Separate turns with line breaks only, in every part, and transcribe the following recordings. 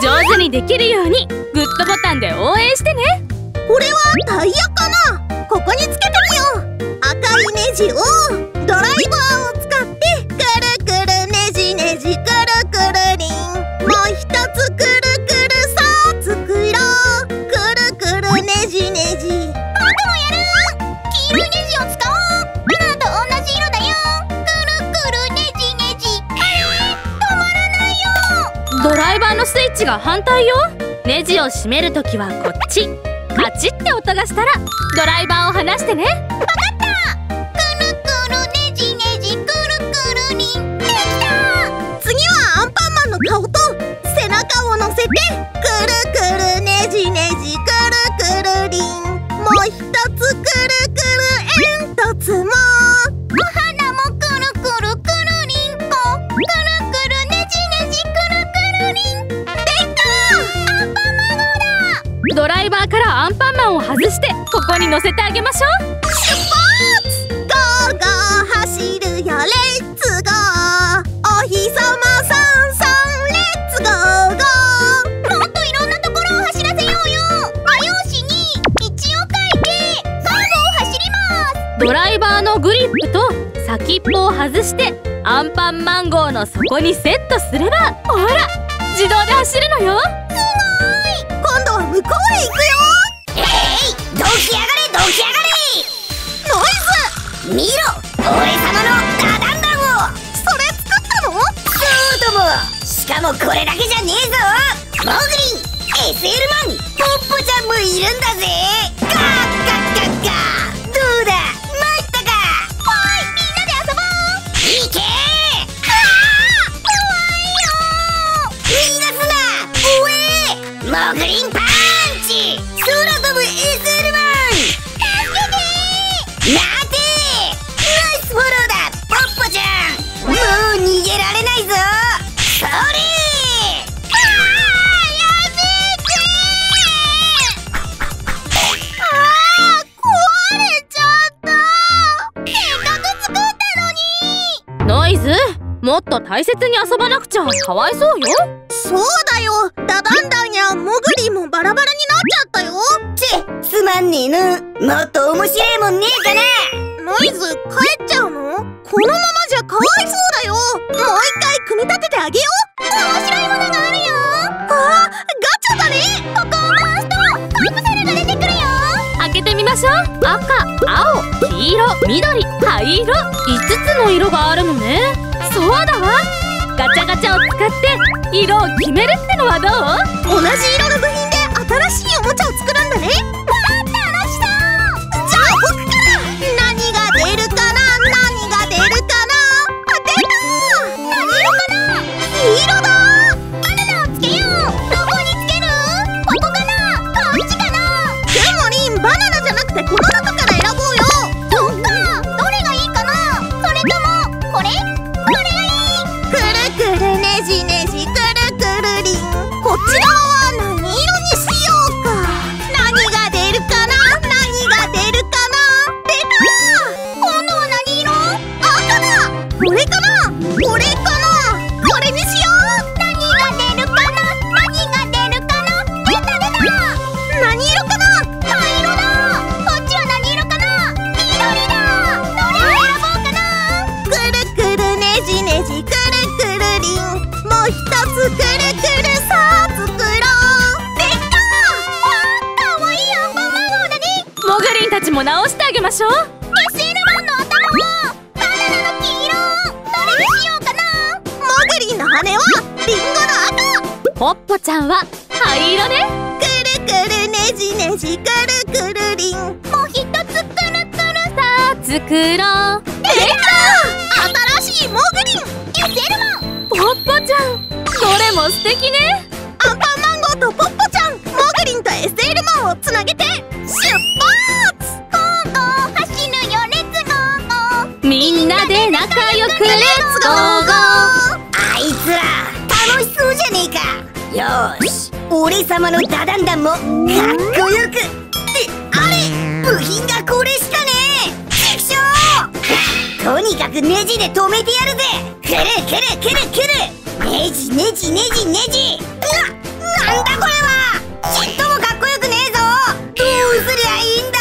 上手にできるようにグッドボタンで応援してね。
これはタイヤかな？ここにつけてみよう。赤いネジを。バー
のスイッチが反対よ？ネジを閉めるときはこっち。カチって音がしたらドライバーを離してね。わかった。
くるくるネジネジくるくるりんできた。
次はアンパンマンの顔と背中を乗せてくるくるねじねじくるくるりんもう一つくるくる煙突も。
お花もくるくるくるりんこくるくるねじねじくるくるりん
ドライバーからアンパンマンを外してここに乗せてあげましょう。
ゴーゴー走るよレッツゴーお日様さんさんレッツゴー。ゴー
もっといろんなところを走らせようよ。画用紙に道を書いて最後を走ります。
ドライバーのグリップと先っぽを外してアンパンマン号の底にセットすればほら自動で走るのよ
向こうへ行くよ。
えいーどきやがれどきやがれ。
ノイズ。
見ろ俺様のダダンダンを。
それ作ったの？
そうとも。しかもこれだけじゃねえぞ。モグリン SL マンポッポちゃんもいるんだぜ。ガッガッガッガーどうだ？参ったか。おいみんなで遊ぼう。行け。ー怖いよ。逃がすな。おえモグリンパンもっ
と大切に遊ばなくちゃかわいそうよ。
そうだよ。ダダンダンやモグリもバラバラになっちゃったよ。
ちすまんねえな。もっと面白いもんねえかな。
ノイズ帰っちゃうの？このままじゃかわいそうだよ。もう一回組み立ててあげよう。
面白いものがあるよ。
あーガチャだね。
ここを回すとカプセルが出てくるよ。
開けてみましょう。赤青黄色緑灰色。5つの色があるのねそうだわ。ガチャガチャを使って色を決めるってのはどう？
同じ色の部品で新しい
つ
くるくるさあ作ろうできた
かわいいアンパンマン号だね
モグリンたちも直してあげましょう。
SL マンの頭はバナナの黄色どれにしようかな
モグリンの羽はリンゴの赤。
ポッポちゃんは灰色ね。
くるくるねじねじくるくるりん。
もう一つくるくる
さあ作ろう。
できた新しいモグリン。
SL マン
ポッポちゃん。どれも素敵ね。
アンパンマン号とポッポちゃんモグリンと SL マンをつなげて出発!
ゴーゴー走るよレッツゴー!ゴー!
みんなで仲良くレッツゴー!ゴー!
あいつら楽しそうじゃねえか。よし俺様のダダンダンもかっこよく。ってあれ部品がこれしかねえ。チクショーとにかくネジで止めてやるぜ。くるくるくるくるネジネジネジ。な、なんだこれは。ちっともかっこよくねえぞ。どうすりゃいいんだ。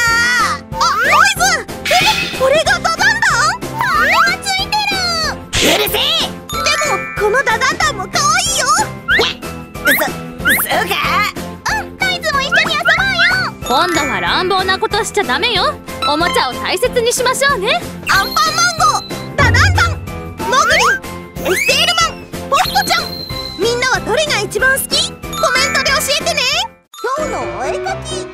あ、ノイズ。え、これがダダンダ？ン羽がついてる。
うるせえ。
でも、このダダンダンも可愛いよ。
そ、そうか。
うん、ノイズも一緒に遊ぼうよ。
今度は乱暴なことしちゃダメよ。おもちゃを大切にしましょうね。
アンパンマンゴー。ダダンダン。モグリ。エステールマン。ポストちゃん。どれが一番好き？コメントで教えてね。今日のお絵かき。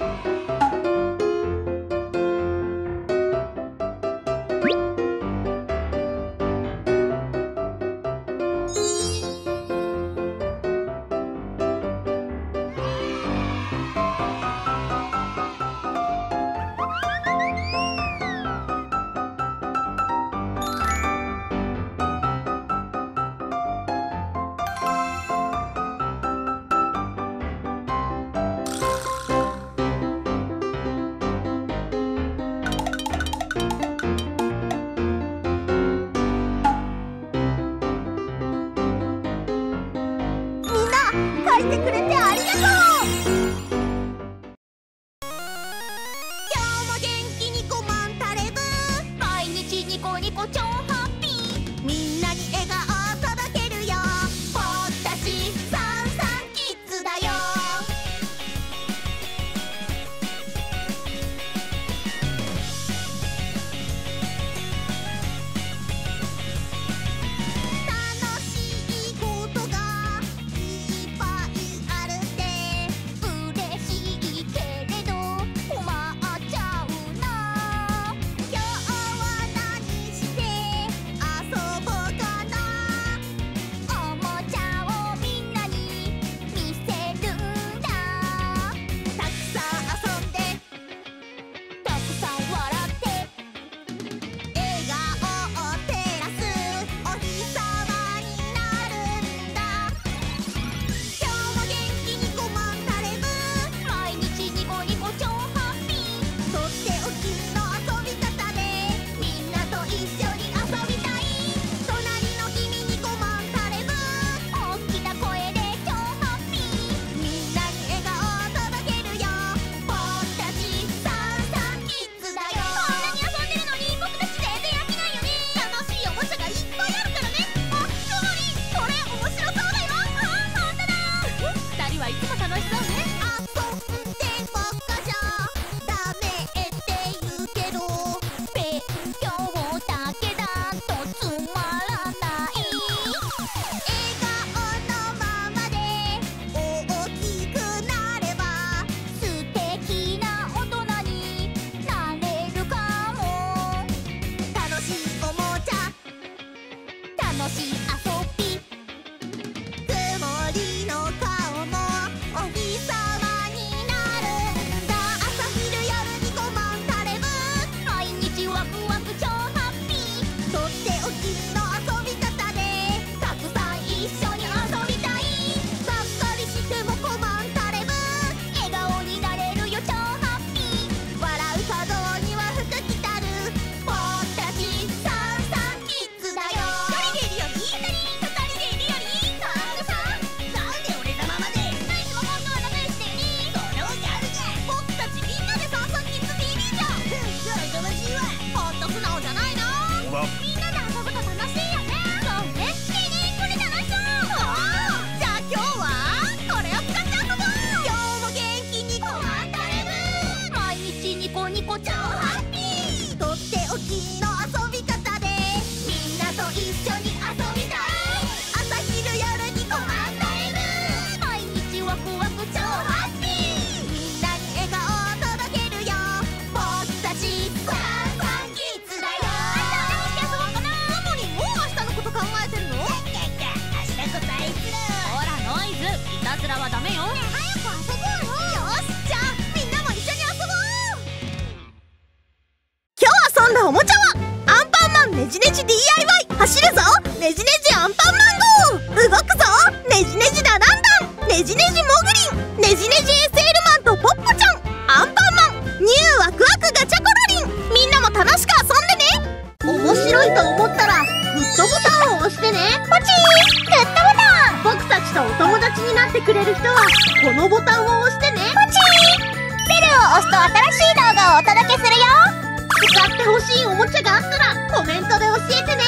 おもちゃ
は
アンパンマンネジネジ DIY 走るぞネジネジアンパンマン号動くぞネジネジだランダンネジネジモグリンネジネジ SL マンとポッポちゃんアンパンマンニューワクワクガチャコロリンみんなも楽しく遊んでね面白いと思ったらグッドボタンを押してねポチーグッドボタン僕たちとお友達になってくれる人はこのボタンをし
いお
もちゃがあったらコメントで教えてね